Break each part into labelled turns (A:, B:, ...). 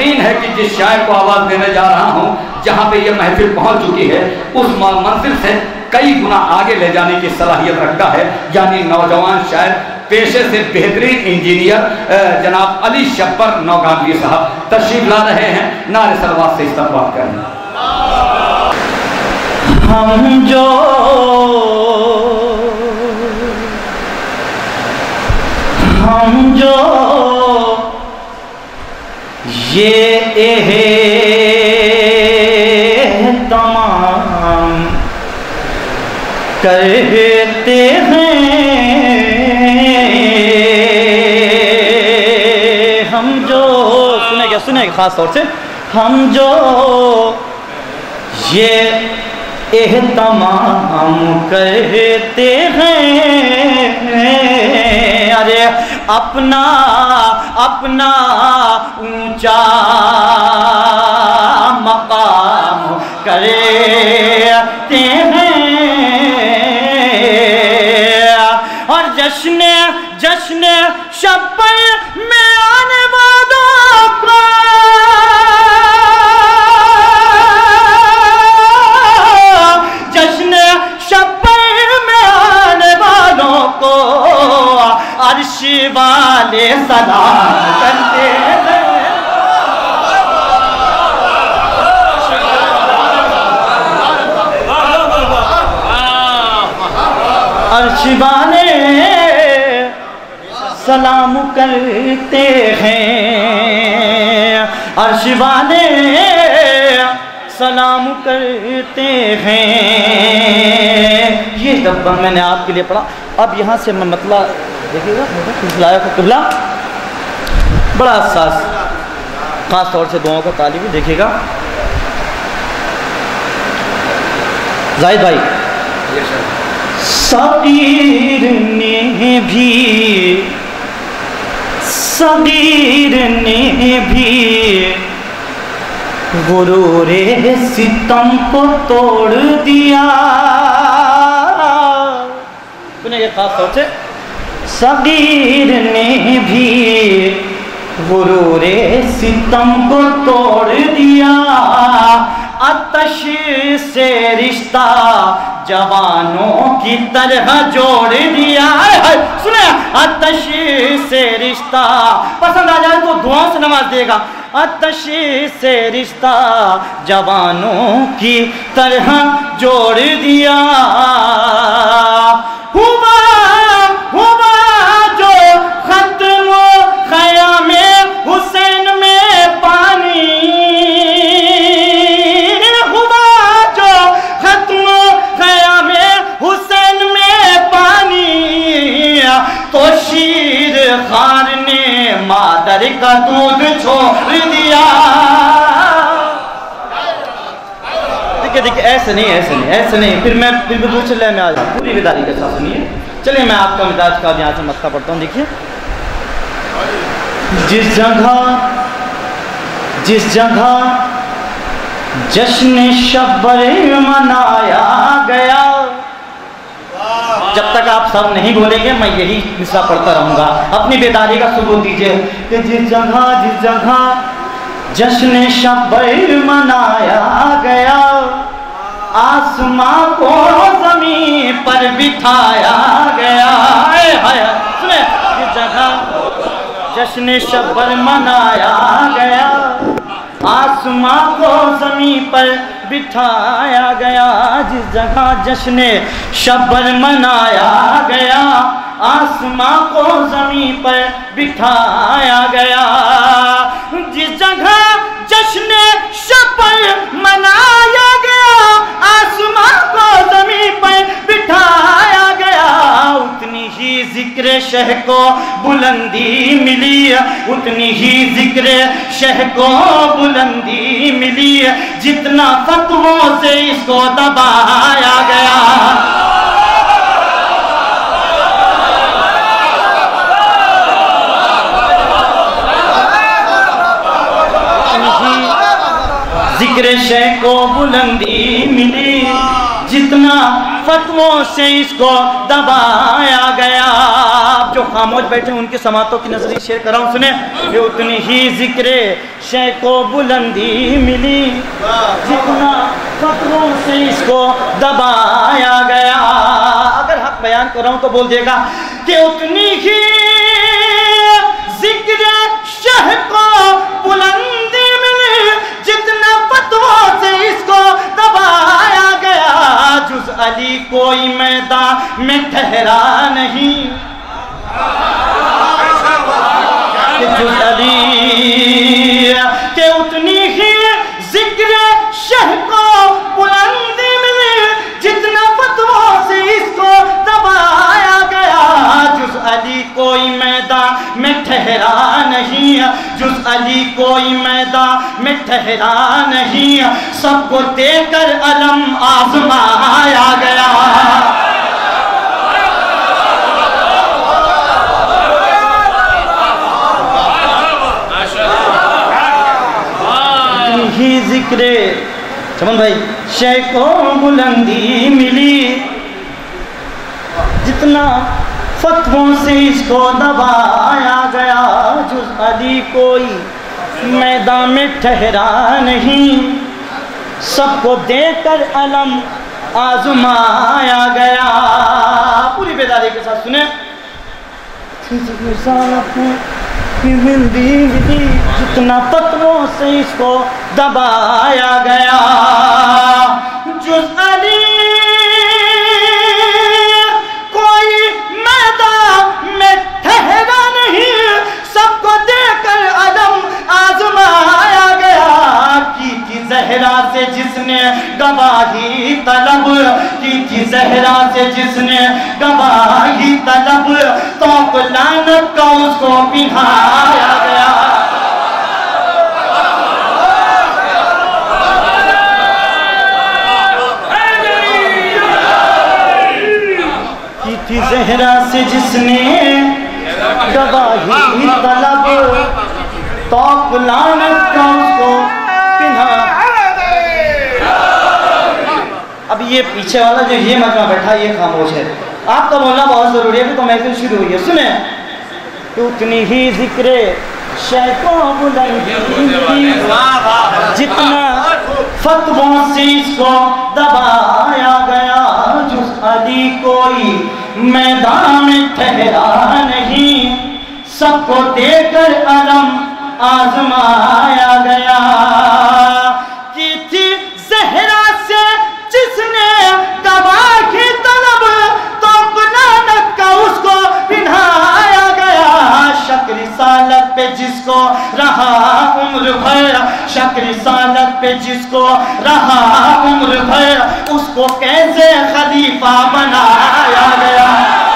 A: یقین ہے کہ جس شاعر کو آواز دینے جا رہا ہوں، جہاں پہ یہ محفل پہنچ چکی ہے، اس منزل سے کئی گنا آگے لے جانے کی صلاحیت رکھتا ہے۔ یعنی نوجوان شاعر، پیشے سے بہترین انجینئر جناب علی شبر نوگانوی صاحب۔ تشریف لا رہے ہیں نعرے سلوات سے استقبال کریں۔
B: ہم جو یہ تمام کرتے ہیں۔ ہم جو سنے گا سنے گا خاص طور سے۔ ہم جو یہ اہتمام کرتے ہیں۔ ارے، اپنا اپنا اونچا مقام کرتے ہیں۔ اور جشن جشن شب میں سلام کرتے ہیں سلام کرتے ہیں۔ عرش والے سلام کرتے ہیں۔ یہ ڈبہ میں نے آپ کے لیے پڑھا، اب یہاں سے میں مطلب دیکھیے گا قبلہ۔ بڑا حساس خاص طور سے دعاؤں کا طالب دیکھیے گا۔ زاہد بھائی صغیر نے بھی صغیر نے بھی غرور ستم کو توڑ دیا۔ سنیں یہ خاص طور سے۔ صغیر نے بھی غرور ستم کو توڑ دیا اتش سے رشتہ جوانوں کی طرح جوڑ دیا سنیں اتش سے رشتہ پسند آ جائے تو دعاؤں سے نماز دے گا اتش سے رشتہ جوانوں کی طرح جوڑ دیا ہوا ہوا مادر کا دودھ چھوڑ دیا۔ دیکھیں دیکھیں، ایسے نہیں ایسے نہیں ایسے نہیں۔ پھر میں، پھر دوسرے لے میں آ جاؤں پوری بیداری کے ساتھ سنیے۔ چلیے میں آپ کا مزاج کا یہاں سے مسئلہ پڑھتا ہوں، دیکھیے۔ جس جگہ جس جگہ جشن شبر منایا گیا جب تک آپ سب نہیں بولیں گے، میں یہی مصرع پڑھتا رہوں گا۔ اپنی بیداری کا ثبوت دیجیے۔ کہ جس جگہ جس جگہ جشن شبر منایا گیا، آسماں کو زمین پر بٹھایا گیا۔ جس جگہ جشن شبر منایا گیا آسماں کو زمین پر بٹھایا گیا، جس جگہ جشن شبر منایا گیا، آسماں کو زمین پر بٹھایا گیا۔ جس جگہ شہ کو بلندی ملی اتنی ہی ذکر شہ کو بلندی ملی جتنا فتووں سے اس کو دبایا گیا۔ ذکر شے کو بلندی ملی، جتنا فتووں سے اس کو دبایا گیا۔ آپ جو خاموش بیٹھے ہیں، ان کی سماعتوں کی نظری شیئر کر رہا ہوں، سنیں۔ کہ اتنی ہی ذکر شے کو بلندی ملی، جتنا خطروں سے اس کو دبایا گیا۔ اگر حق بیان کر رہا ہوں تو بول دے گا کہ اتنی ہی ذکر شہ کو بلندی ملی، جتنا فتووں سے اس کو دبایا گیا۔ جز علی کوئی میدان میں ٹھہرا نہیں۔ جز علی کوئی میدان میں ٹھہرا نہیں۔ سب کو دے کر علم آزمایا گیا۔ ہی ذکر چمن بھائی شے کو بلندی ملی۔ جتنا فتووں سے اس کو دبایا گیا۔ جز علی کوئی میدان میں ٹھہرا نہیں، سب کو دے کر علم آزمایا گیا۔ پوری بیداری کے ساتھ سنیں۔ جتنا پتروں سے اس کو دبایا گیا۔ جز علی زہرا سے جس نے گواہی طلب کی تھی، زہرا سے جس نے گواہی طلب، تو لعنت کا اس کو پہنایا گیا۔ زہرا سے جس نے گواہی طلب، تو لعنت کا اس کو پہنا اب یہ پیچھے والا جو یہ مجمع بیٹھا یہ خاموش ہے۔ آپ کا بولنا بہت ضروری ہے تو محفل شروع ہوئی ہے۔ سنیں۔ اتنی ہی ذکر شیطوں بلندی جتنا فتووں سے اس کو دبایا گیا، جس علی کوئی میدان میں ٹھہرا نہیں، سب کو دے کر علم آزمایا گیا۔ جس کو رہا عمر بھر شک رسالت پہ جس کو رہا عمر بھر، اس کو کیسے خلیفہ بنایا گیا؟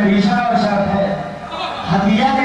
B: میں کی اور شرط ہے۔ ہدیہ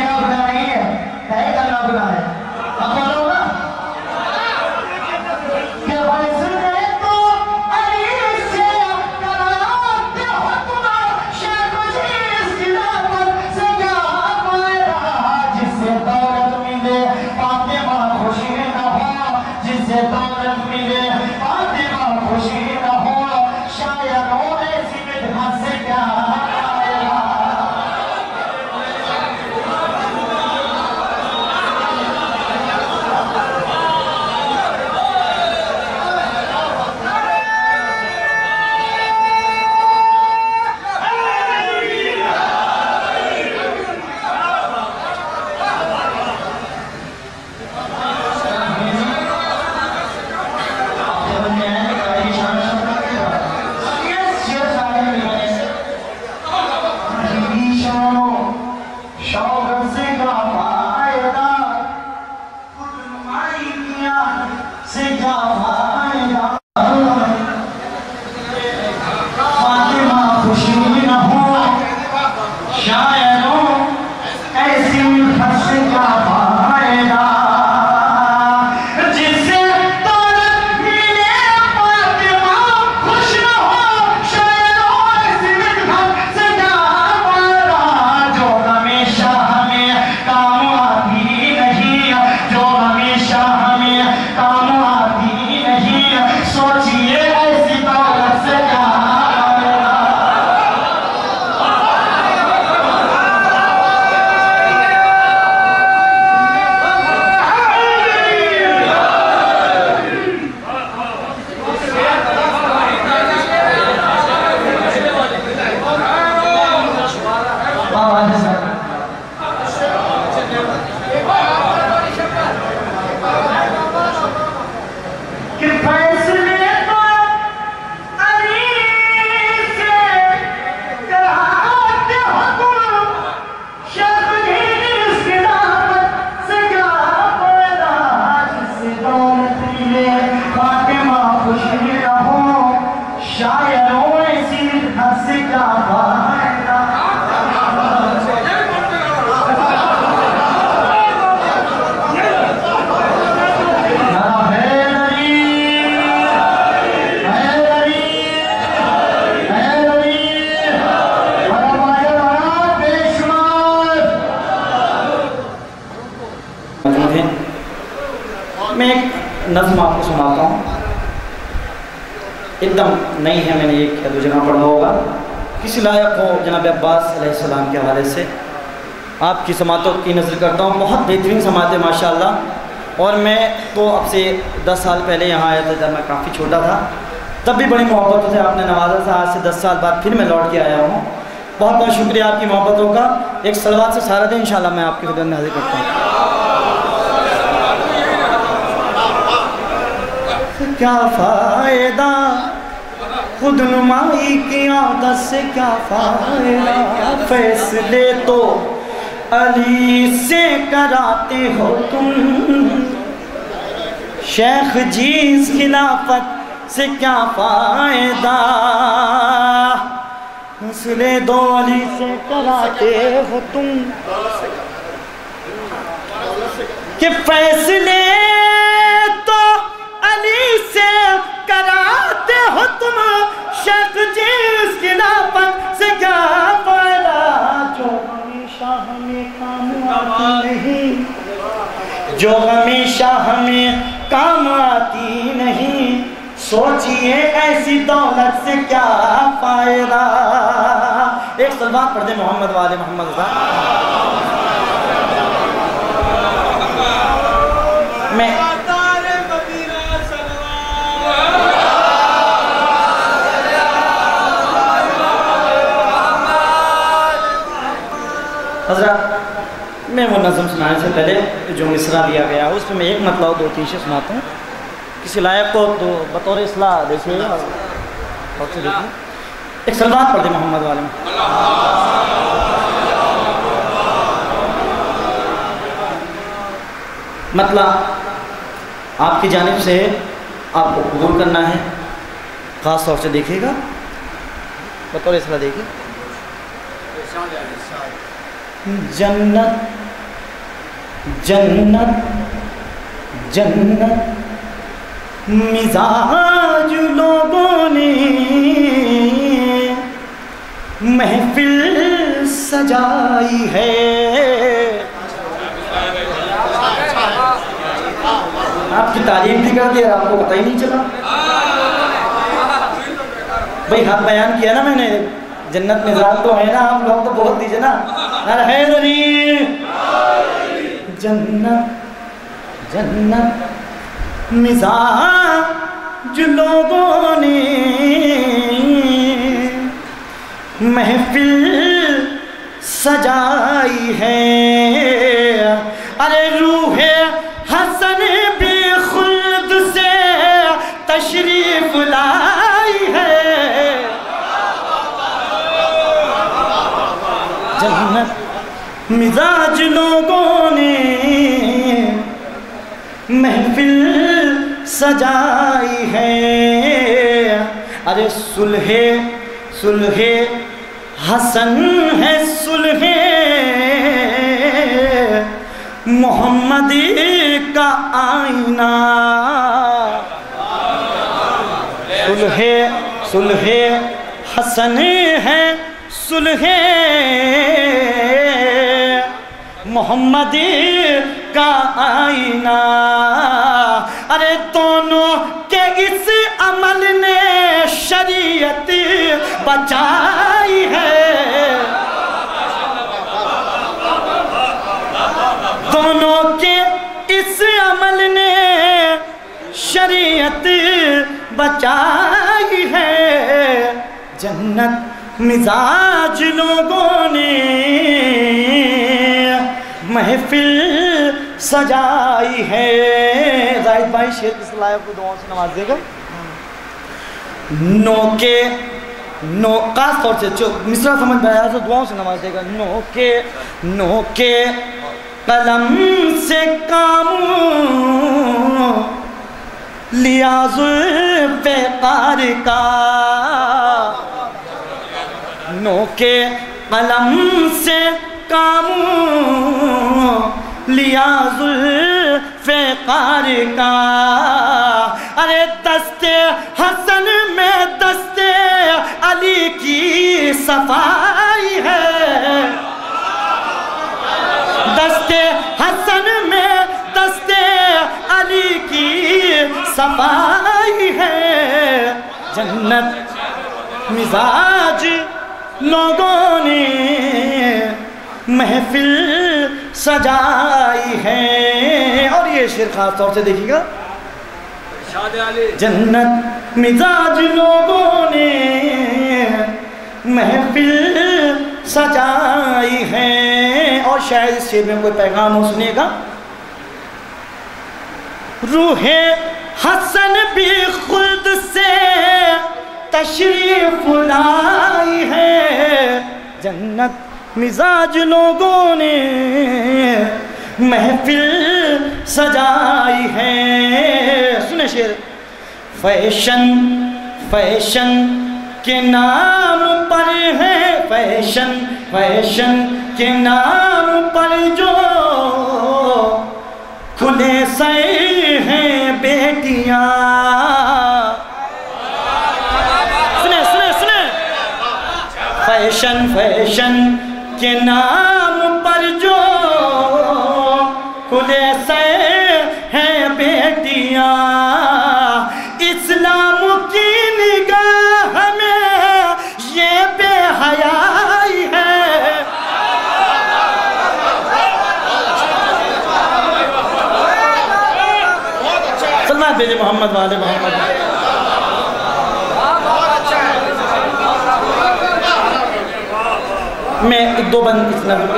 C: دم نئی ہے، میں نے ایک یا دو جگہ پڑھا ہوگا۔ کسی لائق ہو جناب عباس علیہ السلام کے حوالے سے۔ آپ کی سماعتوں کی نظر کرتا ہوں، بہت بہترین سماعت ہے ماشاء اللہ اور میں تو اب سے دس سال پہلے یہاں آیا تھا، جب میں کافی چھوٹا تھا۔ تب بھی بڑی محبتوں سے آپ نے نوازا تھا، آج سے دس سال بعد پھر میں لوٹ کے آیا ہوں۔ بہت بہت شکریہ آپ کی محبتوں کا۔ ایک سلوات سے سارا دن انشاءاللہ میں آپ کی خدمت میں حاضر کرتا ہوں۔ کیا فائدہ خود نمائی کی عادت سے کیا فائدہ؟ فیصلے تو علی سے کراتے ہو تم۔ شیخ جی اس خلافت سے کیا فائدہ؟ فیصلے دو علی سے کراتے ہو تم۔ کہ فیصلے تو علی سے کراتے ہو تم شیخ جس خلافت سے کیا فائدہ جو ہمیشہ ہمیں کام آتی نہیں؟ جو ہمیشہ ہمیں کام آتی نہیں؟ سوچئے ایسی دولت سے کیا فائدہ؟ ایک سلوات پڑھ دے محمد والے محمد صاحب میں میں وہ نظم سنانے سے پہلے جو مصرع دیا گیا اس پہ میں ایک مطلب دو تین شے سناتا ہوں۔ کسی لائق کو تو بطور اصلاح دیکھیے۔ ایک سلوات پڑھ دے محمد والے۔ میں مطلب آپ کی جانب سے آپ کو قبول کرنا ہے۔ خاص طور سے دیکھیے گا۔ بطور اصلاح دیکھیے۔
B: جنت جنت جنت، مزاج لوگوں نے محفل سجائی ہے۔ آپ کی تعریف بھی کر دیا آپ کو پتہ ہی نہیں چلا۔ بھائی حق بیان کیا نا میں نے۔ جنت مزاج تو ہے نا آپ لوگ تو بہت دیجیے نا نر حیدری جنت جنت، مزاج لوگوں نے۔ محفل سجائی ہے۔ ارے روح حسن بھی خلد سے تشریف لائی ہے۔ جنت، مزاج لوگوں سجائی ہے۔ ارے سلح سلح حسن ہے سلح محمد کا آئینہ۔ سلح سلح حسن ہے سلح محمد کا آئینہ۔ ارے دونوں کے اس عمل نے شریعت بچائی ہے۔ دونوں کے اس عمل نے شریعت بچائی ہے۔ جنت مزاج لوگوں نے محفل سجائی ہے۔ زاہد بھائی شیر کی صلاح کو دعاؤں سے نواز دے گا نو کے نو خاص طور سے جو مصرہ سمجھ میں آیا تو دعاؤں سے نواز دے گا نو کے نو کے قلم سے کام لیا ظلف قار کا۔ نو کے قلم سے کام لیا ظلف کا۔ ارے دست حسن میں دست علی کی صفائی ہے۔ دست حسن میں دست علی کی صفائی ہے۔ جنت مزاج لوگوں نے محفل سجائی ہے۔ اور یہ شعر خاص طور سے دیکھیے گا۔ جنت مزاج لوگوں نے محفل سجائی ہے۔ اور شاید اس شعر میں کوئی پیغام ہو سنے گا۔ روح حسن بھی خود سے تشریف لائی ہے۔ جنت مزاج لوگوں نے محفل سجائی ہے۔ سنے شیر فیشن فیشن کے نام پر ہے۔ فیشن فیشن کے نام پر جو کھلے سے ہیں بیٹیاں۔ سنے سنے سنے فیشن فیشن کے نام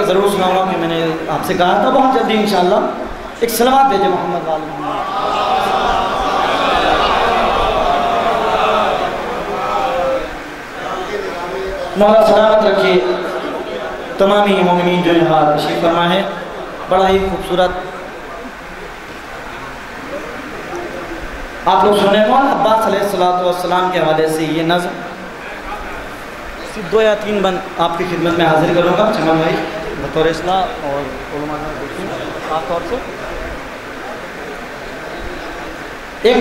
B: ضرور سناؤں گا کہ میں نے آپ سے کہا تھا بہت جلدی انشاءاللہ۔ ایک سلوات بھیجے محمد والے محمد۔ مولا سلامت رکھیے۔ تمامی مومنین جو یہاں تشریف فرما ہے بڑا ہی خوبصورت۔ آپ لوگ سنے مولا عباس علیہ السلام کے حوالے سے یہ نظم۔ دو یا تین بند آپ کی خدمت میں حاضر کروں گا، چمن بھائی۔ بطور اصلاح اور علماء خاص طور سے ایک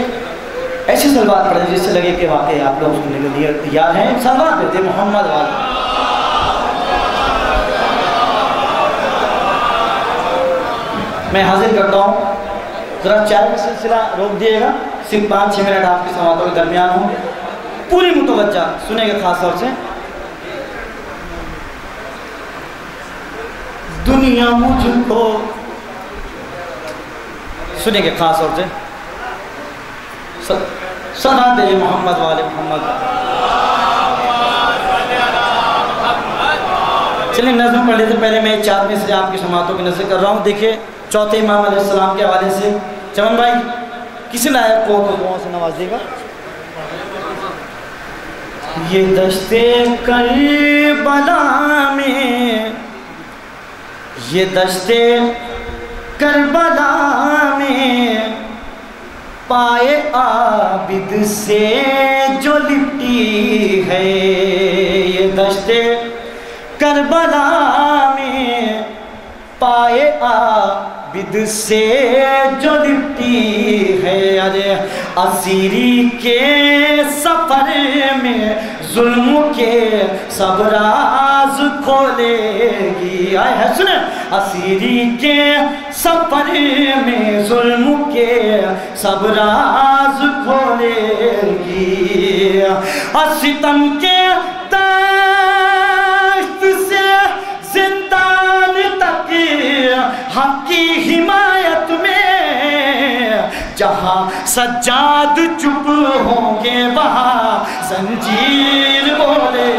B: ایسی سلوات پڑھیں جس سے لگے کہ واقعی آپ لوگ سننے کے لیے تیار ہیں سلوات دیتے محمد والا۔ میں حاضر کرتا ہوں۔ ذرا چائے کا سلسلہ روک دیے گا۔ صرف پانچ چھ منٹ آپ کی سماعتوں کے درمیان ہوں۔ پوری متوجہ، سنیں گے خاص طور سے۔ دنیا مجھ کو۔ سنیں گے خاص طور سے۔ سنا دے محمد والے محمد۔ چلیں نظم پڑھنے سے پہلے میں چار میں سے آپ کی سماعتوں کی نظر کر رہا ہوں۔ دیکھیے چوتھے امام علیہ السلام کے حوالے سے۔ چمن بھائی کسی لائق کو دعاؤں سے نواز دے گا یہ دشتے کربلا میں۔ یہ دشتے کربلا میں پائے عابد سے جو لپٹی ہے۔ یہ دشتے کربلا میں پائے عابد سے جو لپٹی ہے۔ ارے اسیری کے سفر میں ظلم کے سب راز کھولے گی۔ آئے ہے سنیں۔ اسیری کے سفر میں ظلم کے سب راز کھولے گی۔ ستم کے داشت سے زندان تک حق کی حمایت جہاں سجاد چپ ہوں گے وہاں، زنجیر بولے۔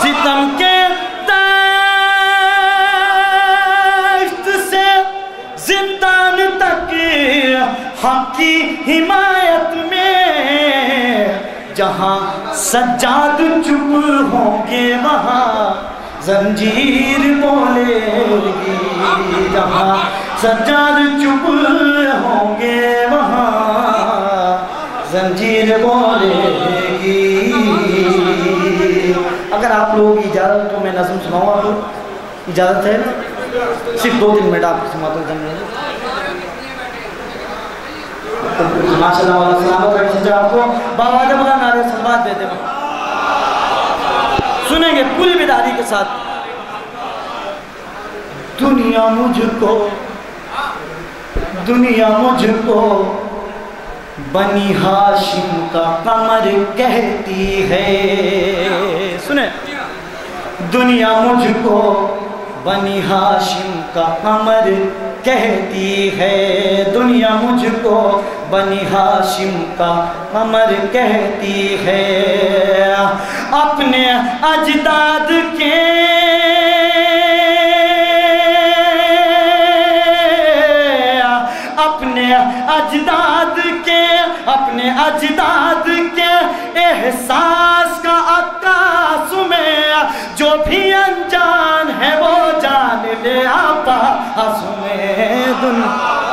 B: ستم کے داشت سے زندان تک حق کی حمایت میں، جہاں سجاد چپ ہوں گے وہاں زنجیر بولے گی۔ جہاں سجاد چپ ہوں گے وہاں۔ زنجیر بولے گی۔ اگر آپ لوگوں کی اجازت تو میں نظم سناؤں آپ لوگ۔ اجازت ہے صرف دو تین منٹ آپ کی سماعتوں کے اندر ماشاء اللہ والا سلامت رکھیں سچا آپ کو۔ بابا دے بلا نعرے سلوات دیتے ہیں۔ سنیں گے پوری بیداری کے ساتھ۔ دنیا مجھ کو، دنیا مجھ کو، بنی ہاشم کا قمر کہتی ہے۔ سنیں۔ دنیا مجھ کو، بنی ہاشم کا قمر کہتی ہے، دنیا مجھ کو بنی ہاشم کا قمر کہتی ہے۔ اپنے اجداد کے اپنے اجداد کے اپنے اجداد کے احساس کا عکاس میں جو بھی انجان ہے وہ جان لے آپا حسنے دنیا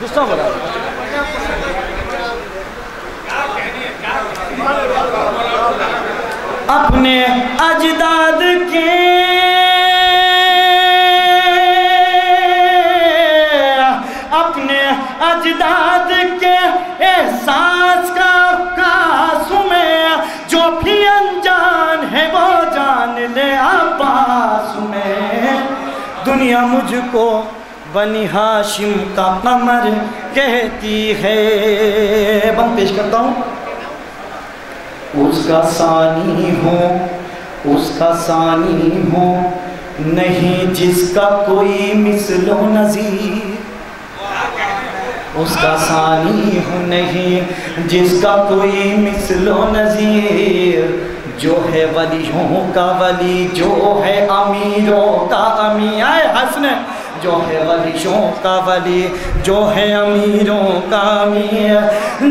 B: دوسرا بڑا اپنے اجداد کے دنیا مجھ کو بنی ہاشم کا قمر کہتی ہے۔ بند پیش کرتا ہوں۔ اس کا ثانی ہو، اس کا ثانی ہو، نہیں جس کا کوئی مثل و نظیر۔ اس کا ثانی ہو، نہیں جس کا کوئی مثل و نظیر۔ جو ہے ولیوں کا ولی جو ہے امیروں کا امی آئے حسن جو ہے ولیوں کا ولی، جو ہے امیروں کا امیر۔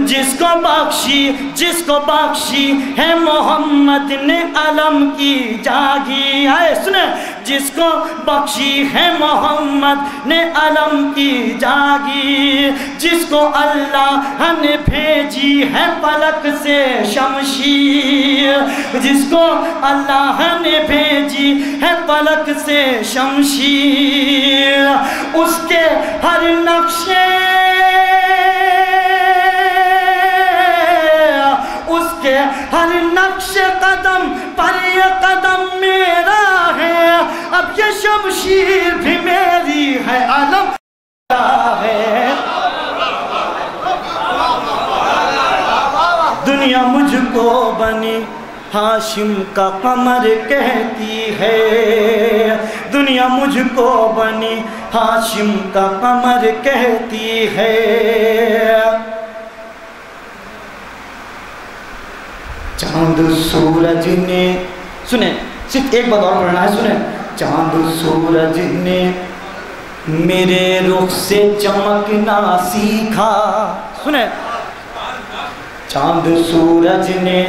B: جس کو بخشی، جس کو بخشی ہے محمد نے علم کی جاگی۔ آئے سنیں، جس کو بخشی ہے محمد نے علم کی جاگی۔ جس کو اللہ نے بھیجی ہے پلک سے شمشیر۔ جس کو اللہ نے بھیجی ہے پلک سے شمشیر۔ اس کے ہر نقشے، اس کے ہر نقش قدم پر یہ قدم میرا ہے۔ اب یہ شمشیر بھی میری ہے علم ہے۔ دنیا مجھ کو بنی، ہاشم کا قمر کہتی ہے۔ دنیا مجھ کو بنی، ہاشم کا قمر کہتی ہے۔ چاند سورج نے، سنیں، صرف ایک بات اور پڑھنا ہے، سنیں۔ چاند سورج نے میرے رخ سے چمکنا سیکھا۔ سنیں۔ چاند سورج نے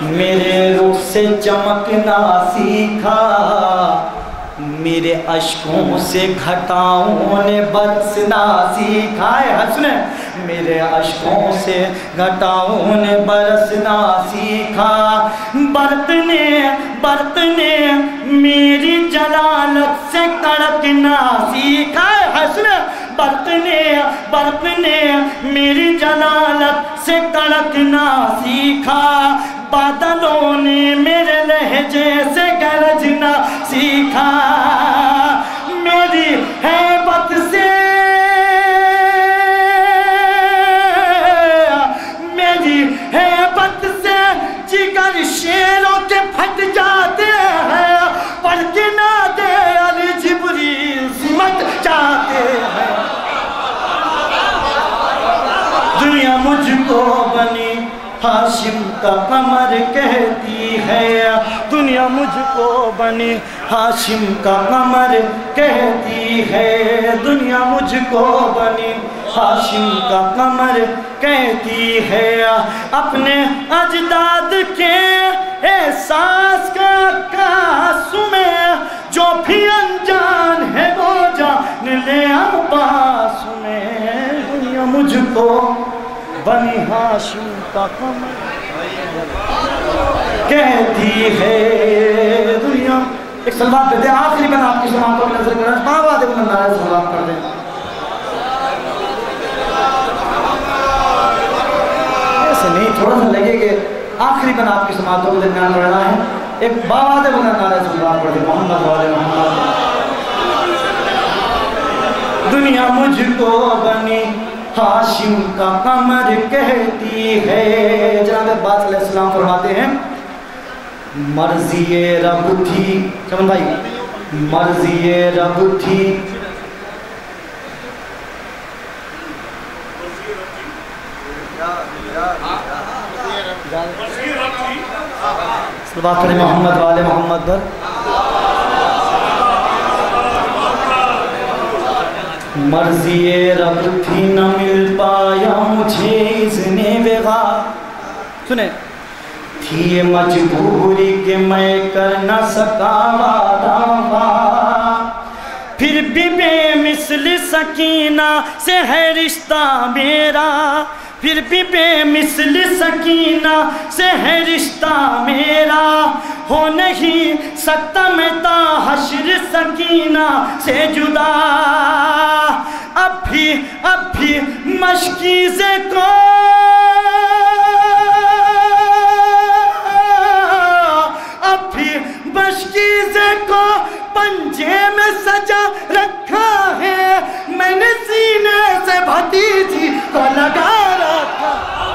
B: میرے رخ سے چمکنا سیکھا۔ میرے اشکوں سے گھٹاؤں نے برسنا سیکھا ہے۔ ہاں، حسن میرے اشکوں سے گھٹاؤں نے برسنا سیکھا۔ برتنے برتنے، میری جلالت سے کڑکنا سیکھا ہے۔ ہاں، حسن برت نے برت نے میری جلالت سے کڑکنا سیکھا۔ بادلوں نے میرے لہجے سے گرجنا سیکھا۔ میری حیبت سے میری حیبت سے جگر شیروں کے پھٹ جاتے ہیں۔ پڑھ دنیا بنی ہاشم کا قمر کہتی ہے، دنیا مجھ کو بنی ہاشم کا قمر کہتی ہے، دنیا مجھ کو بنی ہاشم کا قمر کہتی ہے۔ اپنے اجداد کے احساس کا کاس میں جو بھی انجان ہے، وہ جان لے عباس میں۔ دنیا مجھ کو بنی ہاشم کا قمر کہتی ہے دنیا، ایک سلوات دیتے ہیں، آخری میں آپ کی سماعتوں میں نظر کرنا بابا دے بلند نعرہ سلوات کر دیں ایسے نہیں، تھوڑا سا لگے کہ آخری میں آپ کی سماعتوں کے درمیان پڑھنا ہے۔ ایک بابا دے بلند نعرہ سلوات پڑھ دیں محمد والے محمد دنیا مجھ کو بنی ہاشم کا قمر کہتی ہے۔ جناب عباس علیہ السلام فرماتے ہیں مرضی رب تھی۔ چمن بھائی مرضی رب تھی۔ بات کریں محمد والے محمد پر۔ مرضی رب تھی نہ مل پایا مجھے اذن وغا۔ سنیں تھی یہ مجبوری کہ میں کر نہ سکا وعدہ وعدہ پھر بھی بے مثل سکینہ سے ہے رشتہ میرا۔ پھر بھی بے مثل سکینہ سے ہے رشتہ میرا۔ ہو نہیں سکتا میں تا حشر سکینہ سے جدا۔ اب بھی اب بھی مشکی سے کو۔ اب بھی بشکیزے کو پنجے میں سجا رکھا ہے۔ میں نے سینے سے بھتیجی کو لگا رکھا۔